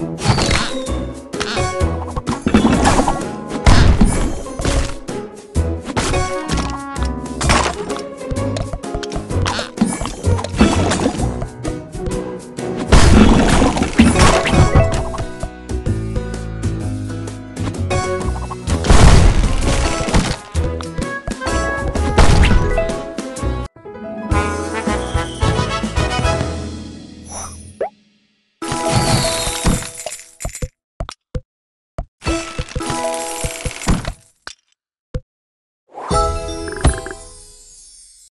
you.